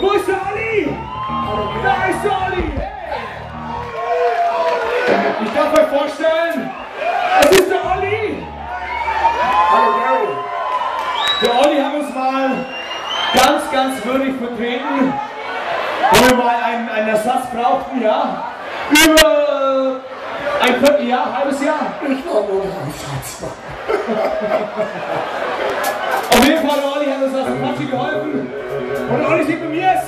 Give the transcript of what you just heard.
Wo ist der Olli? Da ist der Olli! Ich darf euch vorstellen, es ist der! Hallo Gary! Der Olli hat uns mal ganz, ganz würdig vertreten, wo wir mal einen, einen Ersatz brauchten, ja? Über ein Vierteljahr, halbes Jahr. Ich war nur der Ersatzmann. Auf jeden Fall, der Olli hat uns aus dem Quatsch geholfen. Und Olli sieht bei mir